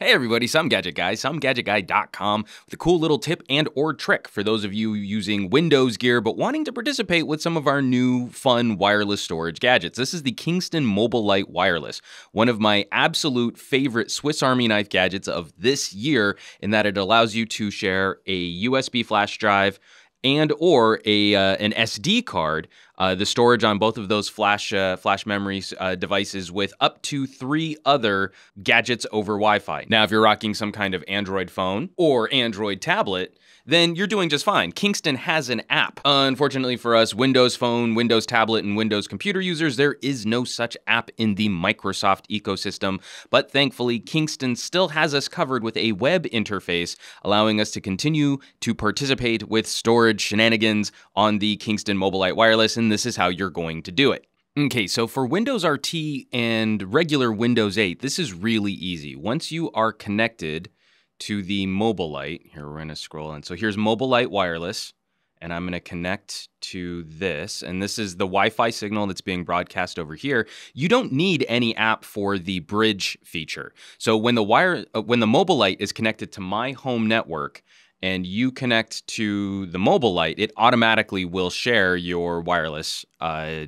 Hey everybody, some gadget guy, somegadgetguy.com with a cool little tip and or trick for those of you using Windows gear but wanting to participate with some of our new fun wireless storage gadgets. This is the Kingston MobileLite Wireless, one of my absolute favorite Swiss Army knife gadgets of this year in that it allows you to share a USB flash drive and or a uh, an SD card, uh, the storage on both of those flash uh, flash memory uh, devices with up to three other gadgets over Wi-Fi. Now, if you're rocking some kind of Android phone or Android tablet, then you're doing just fine. Kingston has an app. Unfortunately for us, Windows Phone, Windows Tablet, and Windows Computer users, there is no such app in the Microsoft ecosystem. But thankfully, Kingston still has us covered with a web interface, allowing us to continue to participate with storage shenanigans on the Kingston MobileLite Wireless, and this is how you're going to do it. Okay, so for Windows RT and regular Windows 8, this is really easy. Once you are connected to the MobileLite. Here we're going to scroll in. So here's MobileLite wireless, and I'm going to connect to this. And this is the Wi Fi signal that's being broadcast over here. You don't need any app for the bridge feature. So when the wire, uh, when the MobileLite is connected to my home network, and you connect to the MobileLite, it automatically will share your wireless uh,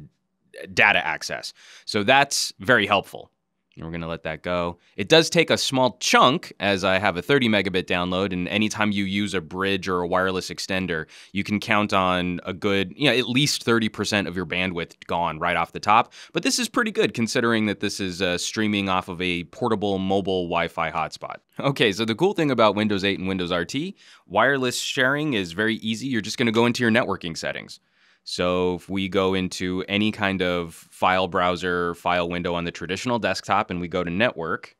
data access. So that's very helpful. And we're going to let that go. It does take a small chunk as I have a 30 megabit download. And anytime you use a bridge or a wireless extender, you can count on a good, you know, at least 30% of your bandwidth gone right off the top. But this is pretty good considering that this is uh, streaming off of a portable mobile Wi Fi hotspot. Okay, so the cool thing about Windows 8 and Windows RT, wireless sharing is very easy. You're just going to go into your networking settings. So if we go into any kind of file browser, file window on the traditional desktop, and we go to network,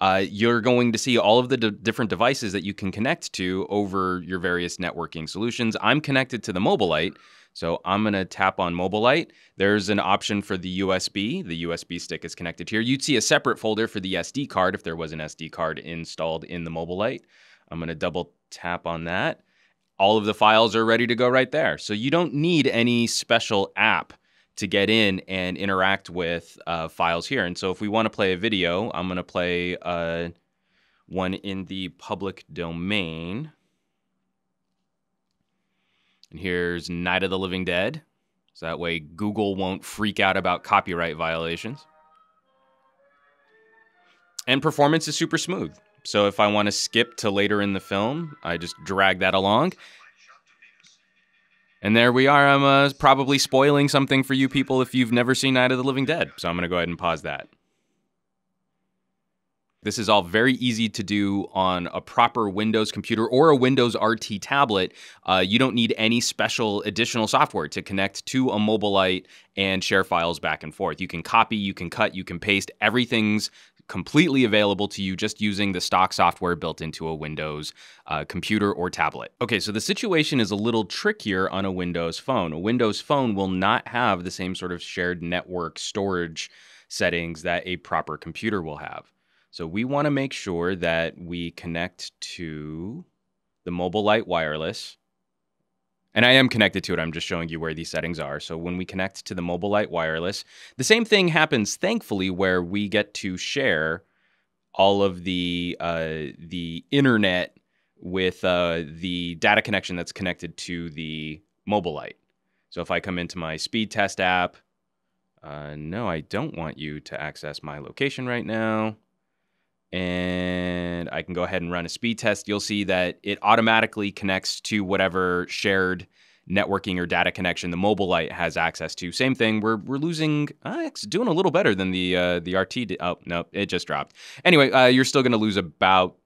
uh, you're going to see all of the d- different devices that you can connect to over your various networking solutions. I'm connected to the MobileLite, so I'm going to tap on MobileLite. There's an option for the USB. The USB stick is connected here. You'd see a separate folder for the SD card if there was an SD card installed in the MobileLite. I'm going to double tap on that all of the files are ready to go right there. So you don't need any special app to get in and interact with uh, files here. And so if we want to play a video, I'm going to play uh, one in the public domain. And here's Night of the Living Dead. So that way Google won't freak out about copyright violations. And performance is super smooth. So if I want to skip to later in the film, I just drag that along. And there we are. I'm uh, probably spoiling something for you people if you've never seen Night of the Living Dead. So I'm going to go ahead and pause that. This is all very easy to do on a proper Windows computer or a Windows RT tablet. Uh, you don't need any special additional software to connect to a MobileLite and share files back and forth. You can copy, you can cut, you can paste. Everything's completely available to you just using the stock software built into a Windows uh, computer or tablet. Okay, so the situation is a little trickier on a Windows phone. A Windows phone will not have the same sort of shared network storage settings that a proper computer will have. So we want to make sure that we connect to the MobileLite Wireless and I am connected to it. I'm just showing you where these settings are. So when we connect to the MobileLite Wireless, the same thing happens, thankfully, where we get to share all of the uh, the internet with uh, the data connection that's connected to the MobileLite. So if I come into my speed test app, uh, no, I don't want you to access my location right now and I can go ahead and run a speed test, you'll see that it automatically connects to whatever shared networking or data connection the MobileLite has access to. Same thing, we're, we're losing, uh, it's doing a little better than the uh, the RT. Di- oh, no, it just dropped. Anyway, uh, you're still going to lose about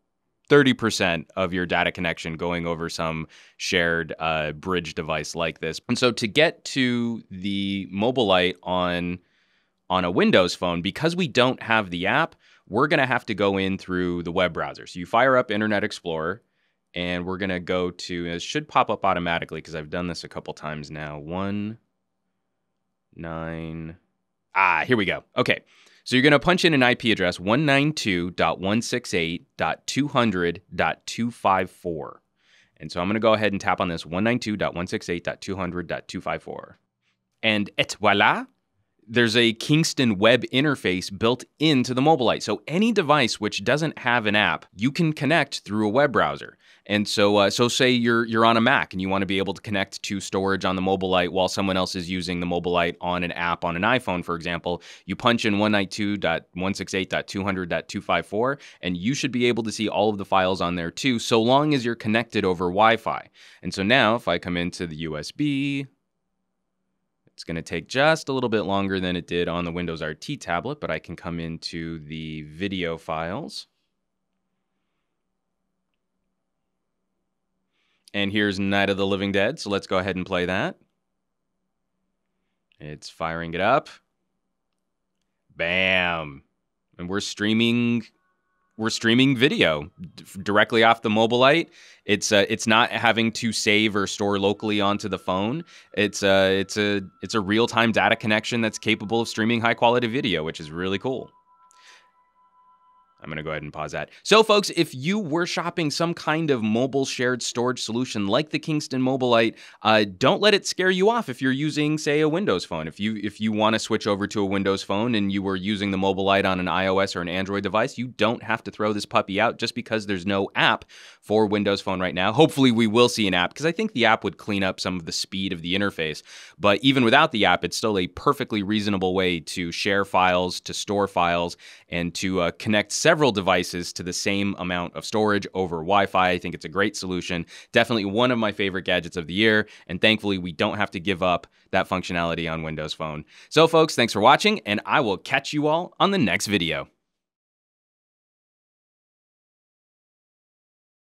30% of your data connection going over some shared uh, bridge device like this. And so to get to the MobileLite on on a Windows phone, because we don't have the app, we're going to have to go in through the web browser. So you fire up Internet Explorer, and we're going to go to, it should pop up automatically because I've done this a couple times now. One, nine, ah, here we go. Okay. So you're going to punch in an IP address 192.168.200.254. And so I'm going to go ahead and tap on this 192.168.200.254. And et voila, there's a Kingston web interface built into the MobileLite. So any device which doesn't have an app, you can connect through a web browser. And so, uh, so say you're you're on a Mac and you want to be able to connect to storage on the MobileLite while someone else is using the MobileLite on an app on an iPhone, for example. You punch in 192.168.200.254, and you should be able to see all of the files on there too, so long as you're connected over Wi-Fi. And so now, if I come into the USB, it's going to take just a little bit longer than it did on the Windows RT tablet, but I can come into the video files. And here's Night of the Living Dead, so let's go ahead and play that. It's firing it up. Bam. And we're streaming we're streaming video d- directly off the MobileLite. It's uh, it's not having to save or store locally onto the phone. It's uh, it's a it's a real time data connection that's capable of streaming high quality video, which is really cool. I'm going to go ahead and pause that. So, folks, if you were shopping some kind of mobile shared storage solution like the Kingston MobileLite, uh, don't let it scare you off if you're using, say, a Windows phone. If you if you want to switch over to a Windows phone and you were using the MobileLite on an iOS or an Android device, you don't have to throw this puppy out just because there's no app for Windows Phone right now. Hopefully, we will see an app because I think the app would clean up some of the speed of the interface. But even without the app, it's still a perfectly reasonable way to share files, to store files, and to uh, connect several devices to the same amount of storage over Wi Fi. I think it's a great solution. Definitely one of my favorite gadgets of the year. And thankfully, we don't have to give up that functionality on Windows Phone. So, folks, thanks for watching, and I will catch you all on the next video.